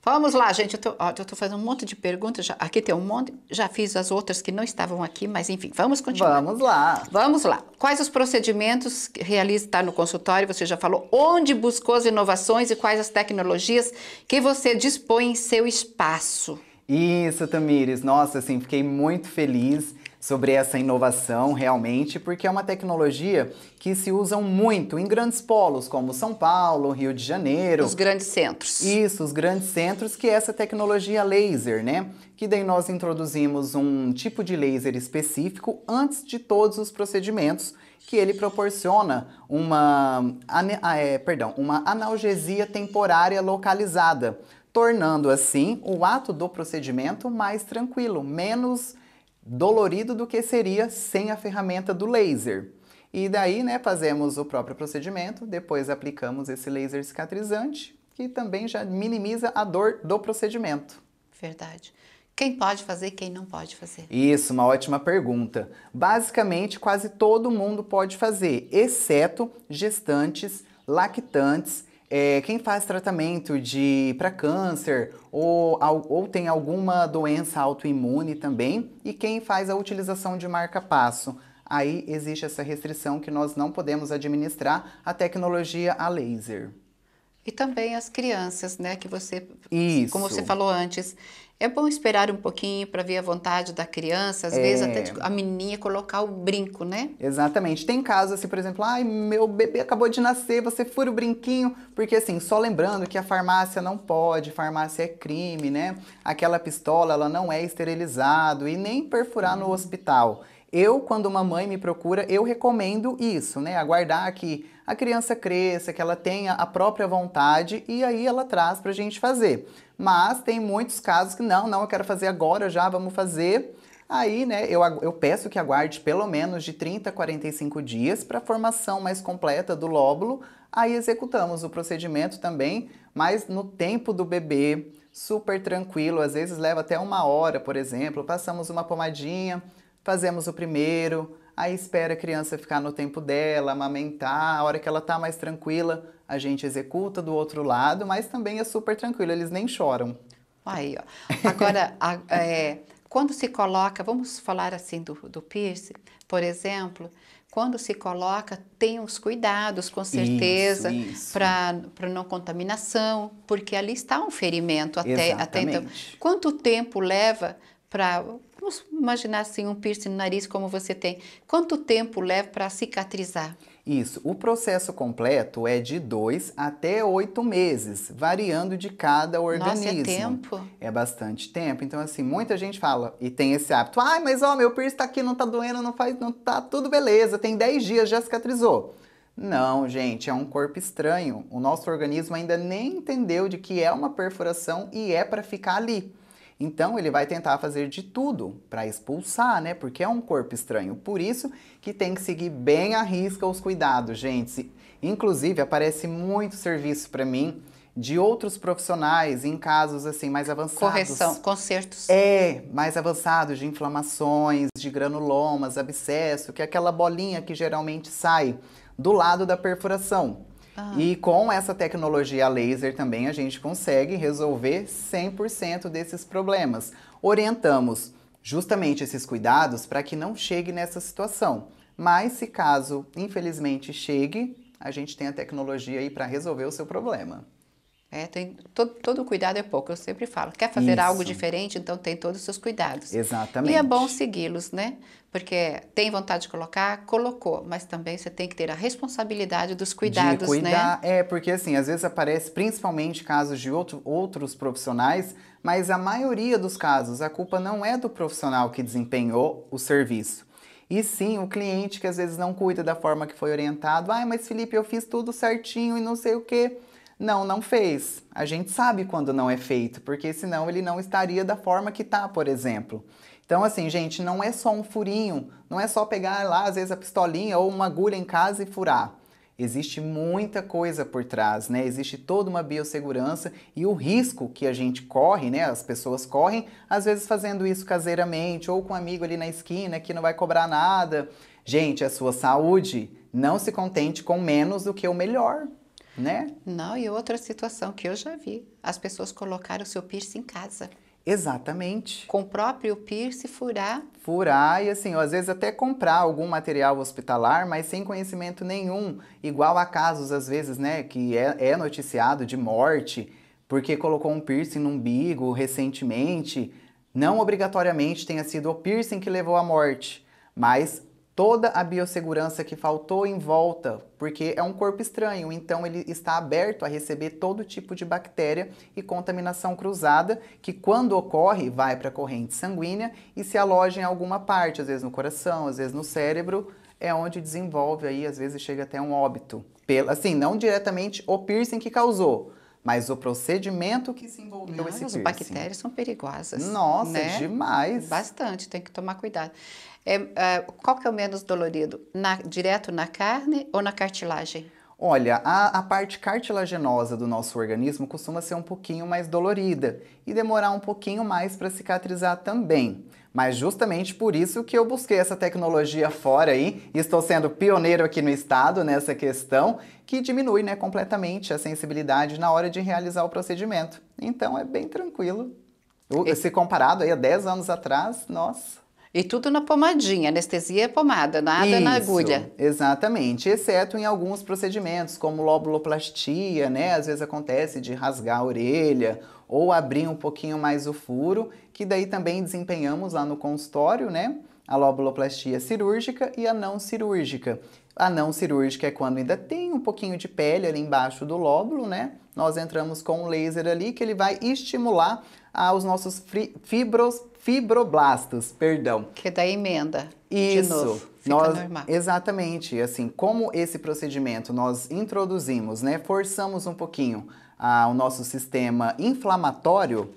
Vamos lá, gente. Eu tô, ó, eu tô fazendo um monte de perguntas. Já, aqui tem um monte. Já fiz as outras que não estavam aqui, mas enfim, vamos continuar. Vamos lá. Vamos lá. Quais os procedimentos que realiza está no consultório? Você já falou. Onde buscou as inovações e quais as tecnologias que você dispõe em seu espaço? Isso, Tamires. Nossa, assim, fiquei muito feliz sobre essa inovação realmente, porque é uma tecnologia que se usa muito em grandes polos como São Paulo, Rio de Janeiro. Os grandes centros. Isso, os grandes centros, que é essa tecnologia laser, né? Que daí nós introduzimos um tipo de laser específico antes de todos os procedimentos, que ele proporciona uma, é, perdão, uma analgesia temporária localizada, tornando assim o ato do procedimento mais tranquilo, menos dolorido do que seria sem a ferramenta do laser. E daí, né, fazemos o próprio procedimento, depois aplicamos esse laser cicatrizante, que também já minimiza a dor do procedimento. Verdade. Quem pode fazer, quem não pode fazer? Isso, uma ótima pergunta. Basicamente, quase todo mundo pode fazer, exceto gestantes, lactantes é, quem faz tratamento de para câncer ou, ou tem alguma doença autoimune também e quem faz a utilização de marca-passo. Aí existe essa restrição que nós não podemos administrar a tecnologia a laser. E também as crianças, né? Que você, Isso. como você falou antes, é bom esperar um pouquinho para ver a vontade da criança, às é. vezes até a menininha colocar o brinco, né? Exatamente. Tem casos assim, por exemplo, ai, meu bebê acabou de nascer, você fura o brinquinho, porque assim, só lembrando que a farmácia não pode, farmácia é crime, né? Aquela pistola, ela não é esterilizado e nem perfurar no hospital. Eu, quando uma mãe me procura, eu recomendo isso, né? Aguardar que a criança cresça, que ela tenha a própria vontade e aí ela traz para a gente fazer. Mas tem muitos casos que não, não, eu quero fazer agora já, vamos fazer. Aí, né, eu, eu peço que aguarde pelo menos de 30 a 45 dias para a formação mais completa do lóbulo. Aí executamos o procedimento também, mas no tempo do bebê, super tranquilo, às vezes leva até uma hora, por exemplo. Passamos uma pomadinha, fazemos o primeiro, aí espera a criança ficar no tempo dela, amamentar, a hora que ela tá mais tranquila, a gente executa do outro lado, mas também é super tranquilo, eles nem choram. Aí, ó. Agora, a, é, quando se coloca, vamos falar assim do, do piercing, por exemplo, quando se coloca, tem os cuidados, com certeza, para não contaminação, porque ali está um ferimento até, até então. Quanto tempo leva para Vamos imaginar assim um piercing no nariz como você tem. Quanto tempo leva para cicatrizar? Isso, o processo completo é de dois até oito meses, variando de cada organismo. Nossa, é tempo? É bastante tempo. Então, assim, muita gente fala e tem esse hábito. Ai, mas ó, meu piercing tá aqui, não tá doendo, não faz, não tá tudo beleza, tem 10 dias, já cicatrizou. Não, gente, é um corpo estranho. O nosso organismo ainda nem entendeu de que é uma perfuração e é para ficar ali. Então ele vai tentar fazer de tudo para expulsar, né? Porque é um corpo estranho. Por isso que tem que seguir bem à risca os cuidados, gente. Inclusive aparece muito serviço para mim de outros profissionais em casos assim mais avançados. Correção, consertos. É, mais avançados de inflamações, de granulomas, abscesso, que é aquela bolinha que geralmente sai do lado da perfuração. Ah. E com essa tecnologia laser também a gente consegue resolver 100% desses problemas. Orientamos justamente esses cuidados para que não chegue nessa situação. Mas se caso, infelizmente, chegue, a gente tem a tecnologia aí para resolver o seu problema. É, tem, todo, todo cuidado é pouco, eu sempre falo. Quer fazer Isso. algo diferente, então tem todos os seus cuidados. Exatamente. E é bom segui-los, né? Porque tem vontade de colocar, colocou, mas também você tem que ter a responsabilidade dos cuidados, de cuidar, né? É, porque assim, às vezes aparece principalmente casos de outro, outros profissionais, mas a maioria dos casos a culpa não é do profissional que desempenhou o serviço. E sim, o cliente que às vezes não cuida da forma que foi orientado. Ai, mas Felipe, eu fiz tudo certinho e não sei o quê. Não, não fez. A gente sabe quando não é feito, porque senão ele não estaria da forma que tá, por exemplo. Então, assim, gente, não é só um furinho, não é só pegar lá, às vezes, a pistolinha ou uma agulha em casa e furar. Existe muita coisa por trás, né? Existe toda uma biossegurança e o risco que a gente corre, né? As pessoas correm, às vezes fazendo isso caseiramente ou com um amigo ali na esquina que não vai cobrar nada. Gente, a sua saúde, não se contente com menos do que o melhor. Né? Não, e outra situação que eu já vi, as pessoas colocaram o seu piercing em casa. Exatamente. Com o próprio piercing furar. Furar e assim, ou às vezes até comprar algum material hospitalar, mas sem conhecimento nenhum. Igual a casos, às vezes, né, que é, é noticiado de morte, porque colocou um piercing no umbigo recentemente. Não obrigatoriamente tenha sido o piercing que levou à morte, mas toda a biossegurança que faltou em volta, porque é um corpo estranho, então ele está aberto a receber todo tipo de bactéria e contaminação cruzada, que quando ocorre, vai para a corrente sanguínea e se aloja em alguma parte, às vezes no coração, às vezes no cérebro, é onde desenvolve aí, às vezes chega até um óbito. Pelo, assim, não diretamente o piercing que causou, mas o procedimento que se envolveu Não, esse as piercing. bactérias são perigosas. Nossa, né? demais. Bastante, tem que tomar cuidado. É, é, qual que é o menos dolorido? Na- direto na carne ou na cartilagem? Olha, a, a parte cartilaginosa do nosso organismo costuma ser um pouquinho mais dolorida e demorar um pouquinho mais para cicatrizar também. Mas justamente por isso que eu busquei essa tecnologia fora aí e estou sendo pioneiro aqui no estado nessa questão, que diminui né, completamente a sensibilidade na hora de realizar o procedimento. Então é bem tranquilo. Se comparado aí a 10 anos atrás, nossa. E tudo na pomadinha, anestesia é pomada, nada na Isso, agulha. Exatamente, exceto em alguns procedimentos, como lobuloplastia, né? Às vezes acontece de rasgar a orelha ou abrir um pouquinho mais o furo, que daí também desempenhamos lá no consultório, né? A lobuloplastia cirúrgica e a não cirúrgica. A não cirúrgica é quando ainda tem um pouquinho de pele ali embaixo do lóbulo, né? Nós entramos com um laser ali que ele vai estimular os nossos fibros, fibroblastos, perdão. Que daí emenda. Isso. De novo. Fica nós, normal. Exatamente. Assim, como esse procedimento nós introduzimos, né, forçamos um pouquinho ah, o nosso sistema inflamatório,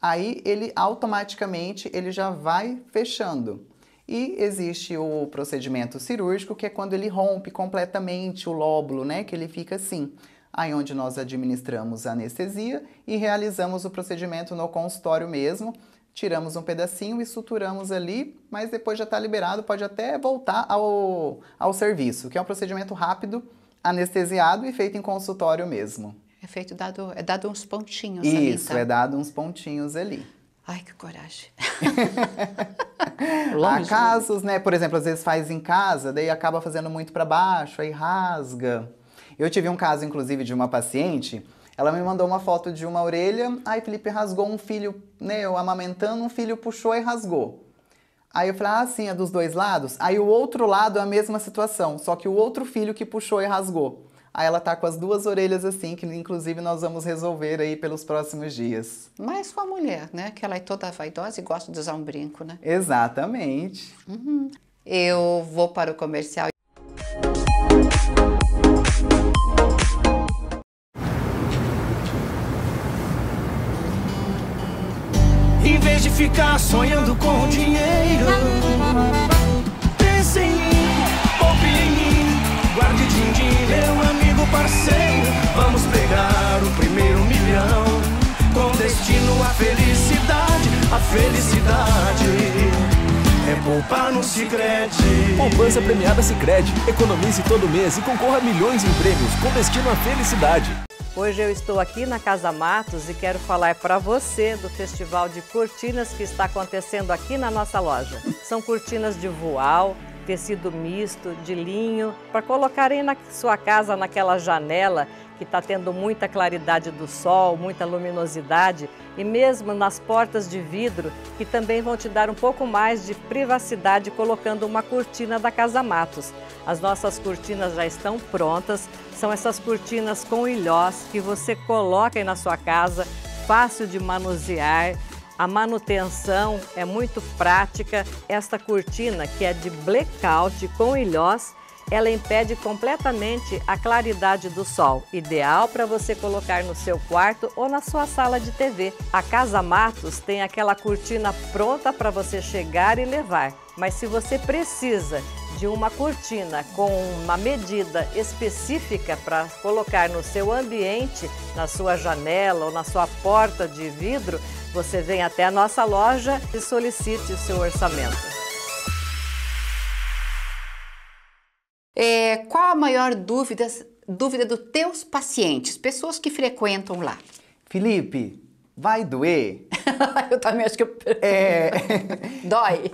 aí ele automaticamente ele já vai fechando. E existe o procedimento cirúrgico, que é quando ele rompe completamente o lóbulo, né, que ele fica assim. Aí onde nós administramos a anestesia e realizamos o procedimento no consultório mesmo, tiramos um pedacinho e suturamos ali, mas depois já está liberado, pode até voltar ao, ao serviço, que é um procedimento rápido, anestesiado e feito em consultório mesmo. É feito dado, é dado uns pontinhos ali, Isso, tá? é dado uns pontinhos ali. Ai, que coragem. Há casos, né? Por exemplo, às vezes faz em casa, daí acaba fazendo muito para baixo, aí rasga. Eu tive um caso, inclusive, de uma paciente. Ela me mandou uma foto de uma orelha. Aí Felipe rasgou um filho, né? Eu amamentando, um filho puxou e rasgou. Aí eu falei, ah, sim, é dos dois lados. Aí o outro lado é a mesma situação, só que o outro filho que puxou e rasgou. Aí ela tá com as duas orelhas assim, que inclusive nós vamos resolver aí pelos próximos dias. Mas com a mulher, né? Que ela é toda vaidosa e gosta de usar um brinco, né? Exatamente. Eu vou para o comercial. Vez de ficar sonhando com dinheiro, pense em mim, poupe em mim, guarde din-din, meu amigo parceiro. Vamos pegar o primeiro milhão, com destino à felicidade, a felicidade é poupar no Sicredi. Poupança premiada Sicredi. Economize todo mês e concorra a milhões em prêmios com destino à felicidade. Hoje eu estou aqui na Casa Matos e quero falar para você do festival de cortinas que está acontecendo aqui na nossa loja. São cortinas de voal, tecido misto, de linho, para colocarem na sua casa naquela janela que está tendo muita claridade do sol, muita luminosidade e mesmo nas portas de vidro que também vão te dar um pouco mais de privacidade colocando uma cortina da Casa Matos. As nossas cortinas já estão prontas, são essas cortinas com ilhós que você coloca aí na sua casa, fácil de manusear. A manutenção é muito prática. Esta cortina, que é de blackout com ilhós, ela impede completamente a claridade do sol, ideal para você colocar no seu quarto ou na sua sala de TV. A Casa Matos tem aquela cortina pronta para você chegar e levar, mas se você precisa de uma cortina com uma medida específica para colocar no seu ambiente, na sua janela ou na sua porta de vidro, você vem até a nossa loja e solicite o seu orçamento. É, qual a maior dúvida dúvida dos teus pacientes, pessoas que frequentam lá. Felipe, vai doer? eu também acho que eu... É... dói.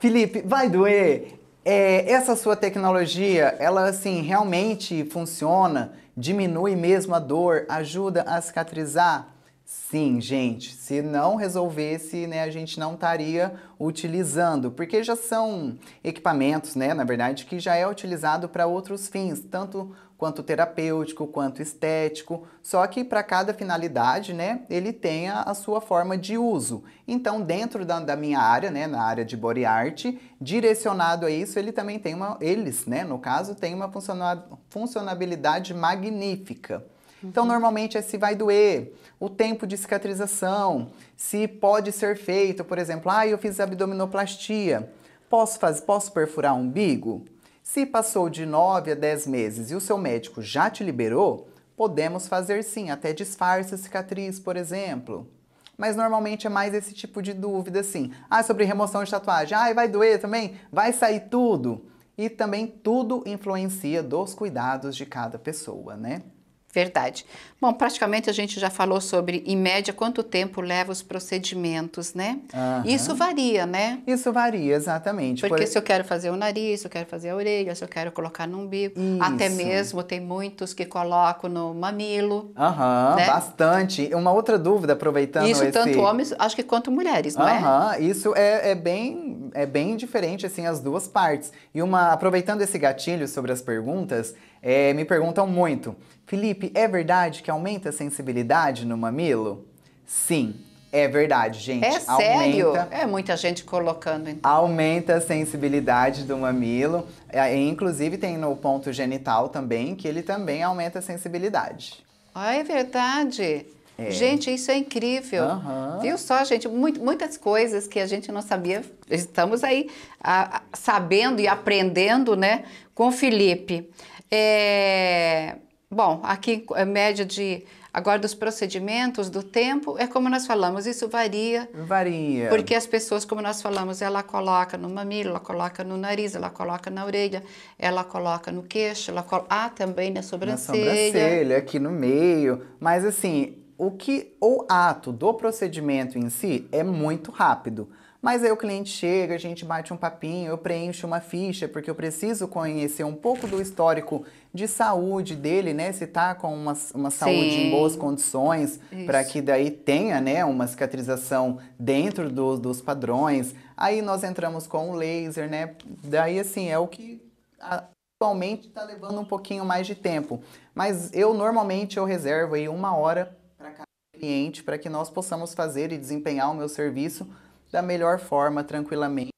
Felipe, vai doer? É, essa sua tecnologia, ela assim realmente funciona? Diminui mesmo a dor? Ajuda a cicatrizar? Sim, gente, se não resolvesse, né, a gente não estaria utilizando, porque já são equipamentos, né, na verdade, que já é utilizado para outros fins, tanto quanto terapêutico, quanto estético, só que para cada finalidade, né, ele tem a, a, sua forma de uso. Então, dentro da, da, minha área, né, na área de body art, direcionado a isso, ele também tem uma, eles, né, no caso, tem uma funcionalidade magnífica. Então, normalmente é se vai doer, o tempo de cicatrização, se pode ser feito, por exemplo, ah, eu fiz abdominoplastia, posso, fazer, posso perfurar o umbigo? Se passou de 9 a 10 meses e o seu médico já te liberou, podemos fazer sim, até disfarce a cicatriz, por exemplo. Mas normalmente é mais esse tipo de dúvida, assim. Ah, sobre remoção de tatuagem. Ah, vai doer também? Vai sair tudo? E também tudo influencia dos cuidados de cada pessoa, né? Verdade. Bom, praticamente a gente já falou sobre, em média, quanto tempo leva os procedimentos, né? Uhum. Isso varia, né? Isso varia, exatamente. Porque Por... se eu quero fazer o nariz, se eu quero fazer a orelha, se eu quero colocar no umbigo, Isso. até mesmo tem muitos que colocam no mamilo. Aham, uhum, né? bastante. Uma outra dúvida, aproveitando Isso esse... tanto homens, acho que quanto mulheres, não uhum, é? Isso é, é, bem, é bem diferente, assim, as duas partes. E uma, aproveitando esse gatilho sobre as perguntas, é, me perguntam muito, Felipe, é verdade que aumenta a sensibilidade no mamilo? Sim, é verdade, gente. É sério? Aumenta, é muita gente colocando. Então. Aumenta a sensibilidade do mamilo. É, inclusive tem no ponto genital também, que ele também aumenta a sensibilidade. Ah, é verdade. É. Gente, isso é incrível. Uhum. Viu só, gente? Muito, muitas coisas que a gente não sabia. Estamos aí a, a, sabendo e aprendendo, né, com o Felipe. É, bom, aqui a média de agora dos procedimentos, do tempo, é como nós falamos, isso varia. Varia. Porque as pessoas, como nós falamos, ela coloca no mamilo, ela coloca no nariz, ela coloca na orelha, ela coloca no queixo, ela coloca ah, também na sobrancelha. Na sobrancelha, aqui no meio. Mas assim, o que o ato do procedimento em si é muito rápido. Mas aí o cliente chega, a gente bate um papinho, eu preencho uma ficha, porque eu preciso conhecer um pouco do histórico de saúde dele, né? Se tá com uma, uma saúde em boas condições, para que daí tenha, né, uma cicatrização dentro do, dos padrões. Aí nós entramos com o laser, né? Daí, assim, é o que atualmente está levando um pouquinho mais de tempo. Mas eu, normalmente, eu reservo aí uma hora para cada cliente, para que nós possamos fazer e desempenhar o meu serviço da melhor forma, tranquilamente,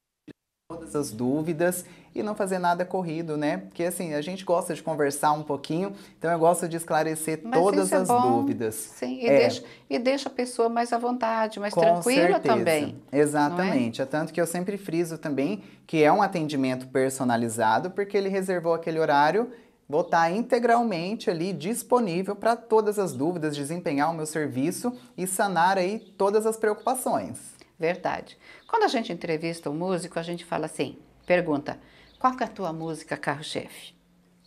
todas as dúvidas e não fazer nada corrido, né? Porque assim, a gente gosta de conversar um pouquinho, então eu gosto de esclarecer Mas todas é as bom. dúvidas. Sim, e, é. deixa, e deixa a pessoa mais à vontade, mais Com tranquila certeza. também. Exatamente. É? é tanto que eu sempre friso também que é um atendimento personalizado, porque ele reservou aquele horário Vou estar integralmente ali disponível para todas as dúvidas, desempenhar o meu serviço e sanar aí todas as preocupações. Verdade. Quando a gente entrevista um músico, a gente fala assim, pergunta, qual que é a tua música carro-chefe?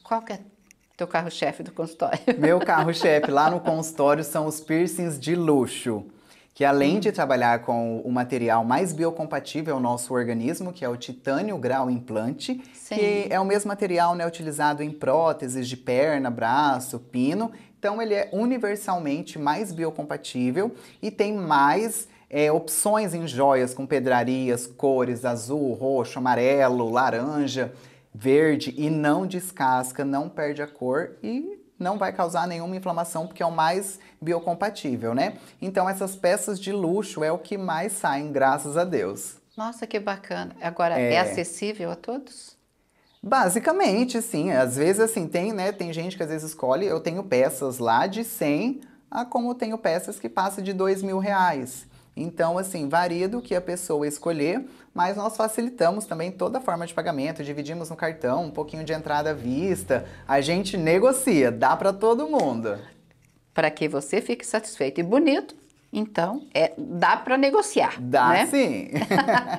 Qual que é teu carro-chefe do consultório? Meu carro-chefe lá no consultório são os piercings de luxo, que além de trabalhar com o material mais biocompatível ao nosso organismo, que é o titânio grau implante, Sim. que é o mesmo material né, utilizado em próteses de perna, braço, pino, então ele é universalmente mais biocompatível e tem mais é, opções em joias com pedrarias, cores azul, roxo, amarelo, laranja, verde e não descasca, não perde a cor e não vai causar nenhuma inflamação porque é o mais biocompatível, né? Então essas peças de luxo é o que mais saem, graças a Deus. Nossa, que bacana. Agora é, é acessível a todos? Basicamente, sim. Às vezes assim, tem, né, tem gente que às vezes escolhe, eu tenho peças lá de 100 a como tenho peças que passam de 2 mil reais. Então, assim, varia do que a pessoa escolher, mas nós facilitamos também toda a forma de pagamento, dividimos no cartão, um pouquinho de entrada à vista, a gente negocia, dá para todo mundo. Para que você fique satisfeito e bonito, então, é, dá para negociar. Dá né? sim.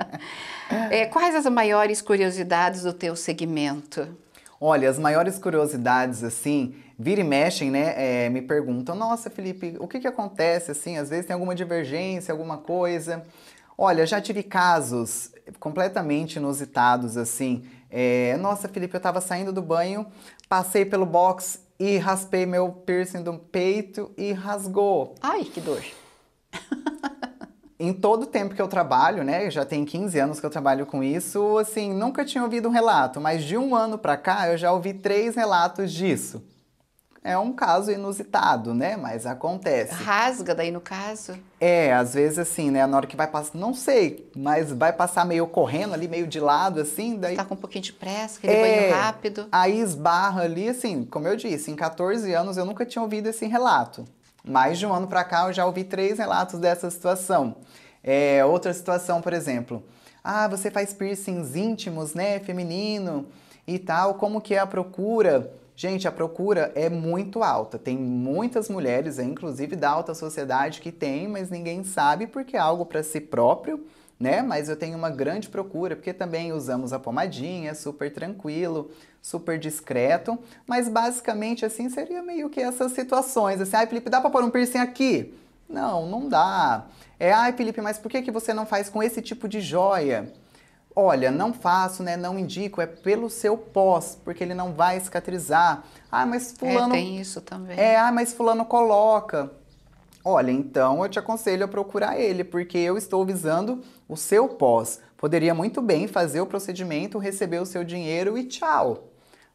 é, quais as maiores curiosidades do teu segmento? Olha, as maiores curiosidades, assim, vira e mexem, né, é, me perguntam, nossa, Felipe, o que que acontece, assim, às vezes tem alguma divergência, alguma coisa? Olha, já tive casos completamente inusitados, assim, é, nossa, Felipe, eu tava saindo do banho, passei pelo box e raspei meu piercing do peito e rasgou. Ai, que dor. em todo o tempo que eu trabalho, né, já tem 15 anos que eu trabalho com isso, assim, nunca tinha ouvido um relato, mas de um ano para cá eu já ouvi três relatos disso. É um caso inusitado, né? Mas acontece. Rasga daí no caso? É, às vezes assim, né? Na hora que vai passar, não sei, mas vai passar meio correndo ali, meio de lado, assim, daí. Tá com um pouquinho de pressa, aquele é, banho rápido. Aí esbarra ali, assim, como eu disse, em 14 anos eu nunca tinha ouvido esse relato. Mais de um ano para cá eu já ouvi três relatos dessa situação. É, outra situação, por exemplo, ah, você faz piercings íntimos, né, feminino e tal, como que é a procura? Gente, a procura é muito alta. Tem muitas mulheres, inclusive da alta sociedade, que tem, mas ninguém sabe porque é algo para si próprio, né? Mas eu tenho uma grande procura, porque também usamos a pomadinha, super tranquilo, super discreto. Mas basicamente, assim, seria meio que essas situações. Assim, ai, Felipe, dá para pôr um piercing aqui? Não, não dá. É, ai, Felipe, mas por que, que você não faz com esse tipo de joia? Olha, não faço, né? Não indico, é pelo seu pós, porque ele não vai cicatrizar. Ah, mas fulano. É, tem isso também. É, ah, mas fulano coloca. Olha, então eu te aconselho a procurar ele, porque eu estou visando o seu pós. Poderia muito bem fazer o procedimento, receber o seu dinheiro e tchau.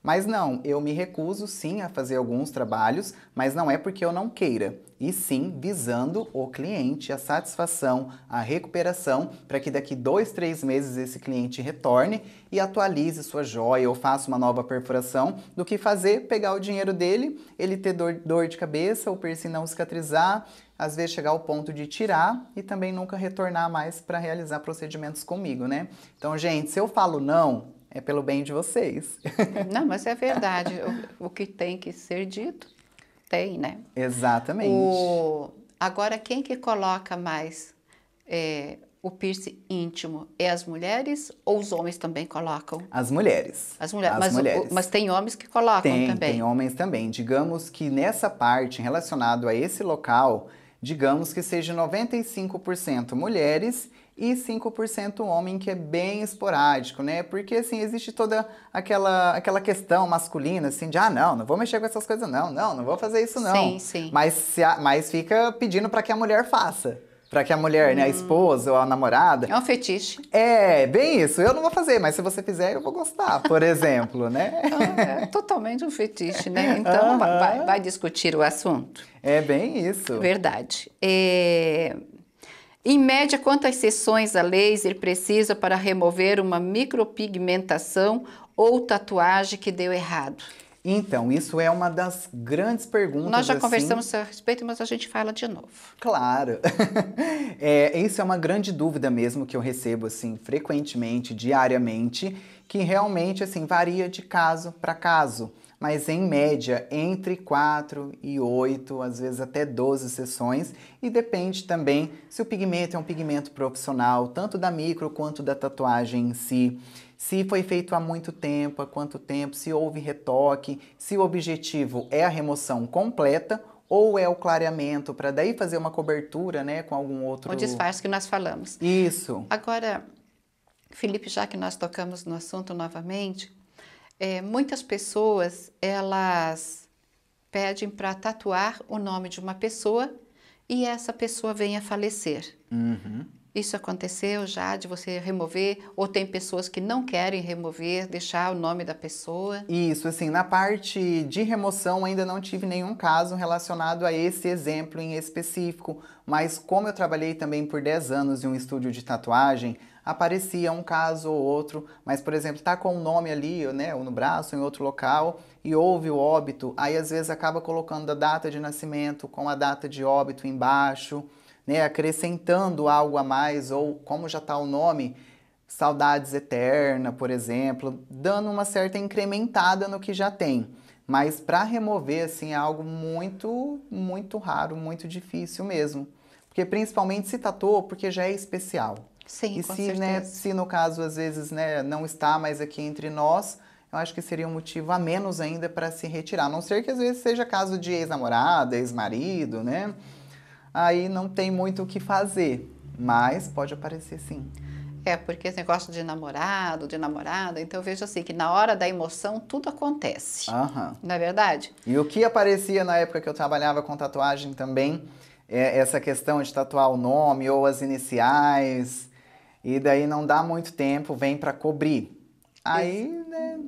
Mas não, eu me recuso sim a fazer alguns trabalhos, mas não é porque eu não queira, e sim visando o cliente, a satisfação, a recuperação, para que daqui dois, três meses esse cliente retorne e atualize sua joia ou faça uma nova perfuração, do que fazer, pegar o dinheiro dele, ele ter dor, dor de cabeça, o piercing não cicatrizar, às vezes chegar ao ponto de tirar e também nunca retornar mais para realizar procedimentos comigo, né? Então, gente, se eu falo não, é pelo bem de vocês. Não, mas é verdade. o, o, que tem que ser dito, tem, né? Exatamente. O, agora, quem que coloca mais é, o piercing íntimo? É as mulheres ou os homens também colocam? As mulheres. As, mulher, as mas, mulheres. O, mas tem homens que colocam tem, também? Tem homens também. Digamos que nessa parte, relacionado a esse local, digamos que seja 95% mulheres e 5% homem, que é bem esporádico, né? Porque, assim, existe toda aquela, aquela questão masculina, assim, de, ah, não, não vou mexer com essas coisas, não, não, não vou fazer isso, não. Sim, sim. Mas, se mas fica pedindo para que a mulher faça. Para que a mulher, hum. né, a hum. esposa ou a namorada. É um fetiche. É, bem isso. Eu não vou fazer, mas se você fizer, eu vou gostar, por exemplo, né? É, é totalmente um fetiche, né? Então, uh -huh. vai, vai discutir o assunto. É bem isso. Verdade. É... Em média, quantas sessões a laser precisa para remover uma micropigmentação ou tatuagem que deu errado? Então, isso é uma das grandes perguntas. Nós já assim... conversamos a respeito, mas a gente fala de novo. Claro. é, isso é uma grande dúvida mesmo que eu recebo assim frequentemente, diariamente, que realmente assim varia de caso para caso mas em média entre 4 e 8, às vezes até 12 sessões, e depende também se o pigmento é um pigmento profissional, tanto da micro quanto da tatuagem em si, se foi feito há muito tempo, há quanto tempo, se houve retoque, se o objetivo é a remoção completa ou é o clareamento para daí fazer uma cobertura, né, com algum outro o disfarce que nós falamos. Isso. Agora, Felipe, já que nós tocamos no assunto novamente, é, muitas pessoas elas pedem para tatuar o nome de uma pessoa e essa pessoa vem a falecer. Uhum. Isso aconteceu já de você remover, ou tem pessoas que não querem remover, deixar o nome da pessoa? Isso, assim, na parte de remoção ainda não tive nenhum caso relacionado a esse exemplo em específico, mas como eu trabalhei também por 10 anos em um estúdio de tatuagem, aparecia um caso ou outro, mas por exemplo, tá com o um nome ali, né, ou no braço, em outro local, e houve o óbito, aí às vezes acaba colocando a data de nascimento com a data de óbito embaixo né, acrescentando algo a mais, ou como já está o nome, Saudades Eterna, por exemplo, dando uma certa incrementada no que já tem. Mas para remover, assim, é algo muito, muito raro, muito difícil mesmo. Porque principalmente se tatuou, porque já é especial. Sim, e com se, certeza. né, se no caso, às vezes, né, não está mais aqui entre nós, eu acho que seria um motivo a menos ainda para se retirar. A não ser que às vezes seja caso de ex-namorada, ex-marido, né? Aí não tem muito o que fazer, mas pode aparecer sim. É, porque esse negócio de namorado, de namorada, então eu vejo assim, que na hora da emoção tudo acontece. Aham. Não é verdade? E o que aparecia na época que eu trabalhava com tatuagem também, é essa questão de tatuar o nome ou as iniciais, e daí não dá muito tempo, vem para cobrir. Aí, né,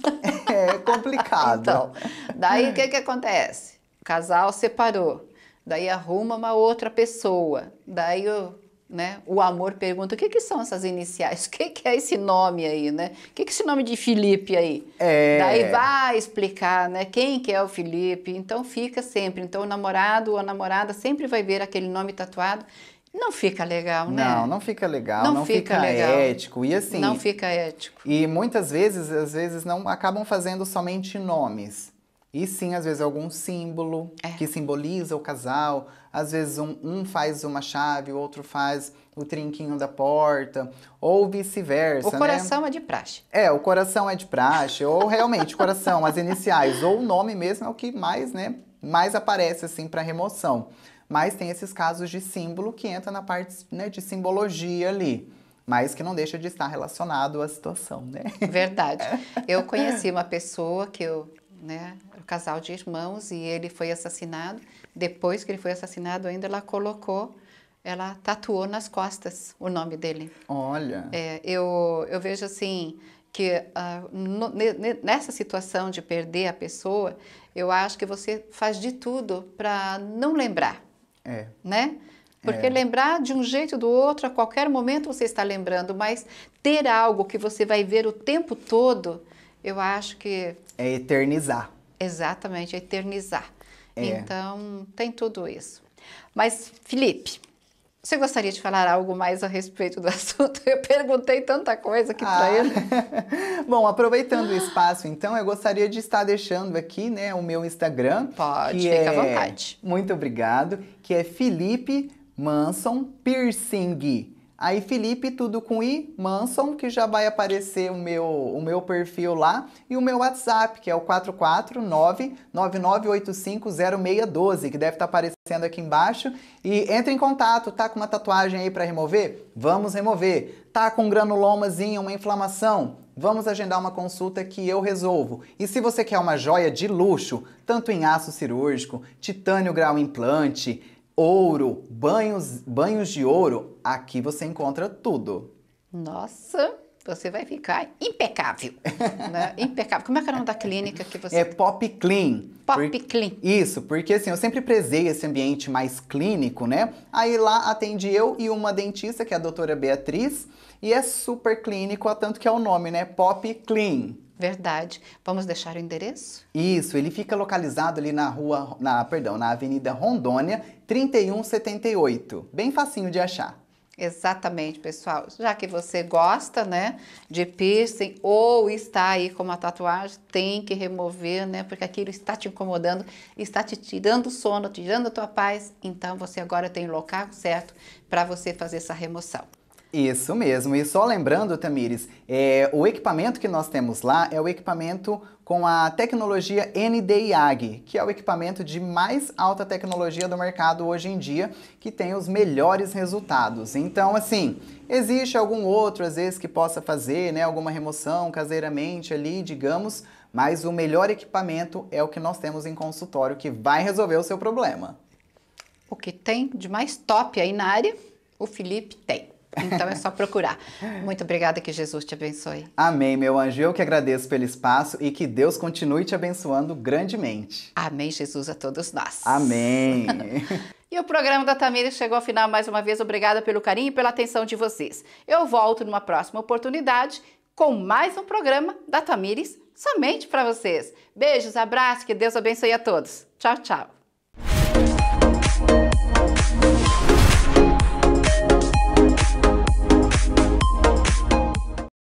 é complicado. Então, daí o que, que acontece? O casal separou, daí arruma uma outra pessoa, daí o, né, o amor pergunta o que, que são essas iniciais, o que, que é esse nome aí, né? O que, que é esse nome de Felipe aí? É. Daí vai explicar, né, quem que é o Felipe, então fica sempre, então o namorado ou a namorada sempre vai ver aquele nome tatuado, não fica legal, né? Não, não fica legal, Não não, fica fica, legal. ético. E assim, Não fica ético. E muitas vezes, às vezes, não acabam fazendo somente nomes. E sim, às vezes, algum símbolo É. que simboliza o casal. Às vezes, um, um faz uma chave, o outro faz o trinquinho da porta. Ou vice-versa, O né? coração é de praxe. É, o coração é de praxe, ou realmente, o coração, as iniciais, ou o nome mesmo é o que mais, né, mais aparece, assim, para remoção. Mas tem esses casos de símbolo que entra na parte, né, de simbologia ali. Mas que não deixa de estar relacionado à situação, né? Verdade. Eu conheci uma pessoa que eu, né, um casal de irmãos e ele foi assassinado. Depois que ele foi assassinado, ainda ela colocou, ela tatuou nas costas o nome dele. Olha. É, eu, eu vejo assim que ah, no- ne- ne- nessa situação de perder a pessoa, eu acho que você faz de tudo para não lembrar É. né? Porque lembrar de um jeito ou do outro, a qualquer momento você está lembrando, mas ter algo que você vai ver o tempo todo, eu acho que É eternizar. exatamente é eternizar. É. Então, tem tudo isso. Mas, Felipe, você gostaria de falar algo mais a respeito do assunto? Eu perguntei tanta coisa aqui para Ah. ele. Bom, aproveitando o espaço, então, eu gostaria de estar deixando aqui, né, o meu Instagram. Pode, fica à é- vontade. Muito obrigado. Que é Felipe Manson Piercing. Aí, Felipe, tudo com I, Manson, que já vai aparecer o meu, o meu perfil lá. E o meu WhatsApp, que é o 449-99850612, que deve estar aparecendo aqui embaixo. E entre em contato, tá com uma tatuagem aí para remover? Vamos remover. Tá com um granulomazinho, uma inflamação? Vamos agendar uma consulta que eu resolvo. E se você quer uma joia de luxo, tanto em aço cirúrgico, titânio grau implante, ouro, banhos, banhos de ouro, aqui você encontra tudo. Nossa, você vai ficar impecável, né? Impecável. Como é que é o nome da clínica que você... É Pop Clean. Pop Por- Clean. Isso, porque assim, eu sempre prezei esse ambiente mais clínico, né? Aí lá atendi eu e uma dentista, que é a doutora Beatriz, e é super clínico, a tanto que é o nome, né? Pop Clean. Verdade. Vamos deixar o endereço? Isso, ele fica localizado ali na rua, na, perdão, na Avenida Rondônia, 3178. Bem facinho de achar. Exatamente, pessoal. Já que você gosta, né, de piercing ou está aí com uma tatuagem, tem que remover, né, porque aquilo está te incomodando, está te tirando o sono, tirando a tua paz. Então você agora tem o local certo para você fazer essa remoção. Isso mesmo. E só lembrando, Tamires, é, o equipamento que nós temos lá é o equipamento com a tecnologia NDIAG, que é o equipamento de mais alta tecnologia do mercado hoje em dia, que tem os melhores resultados. Então, assim, existe algum outro, às vezes, que possa fazer né, alguma remoção caseiramente ali, digamos, mas o melhor equipamento é o que nós temos em consultório, que vai resolver o seu problema. O que tem de mais top aí na área, o Felipe tem. Então é só procurar. Muito obrigada, que Jesus te abençoe. Amém, meu anjo. Eu que agradeço pelo espaço e que Deus continue te abençoando grandemente. Amém, Jesus, a todos nós. Amém. E o programa da Tamires chegou ao final mais uma vez. Obrigada pelo carinho e pela atenção de vocês. Eu volto numa próxima oportunidade com mais um programa da Tamires somente para vocês. Beijos, abraços, que Deus abençoe a todos. Tchau, tchau.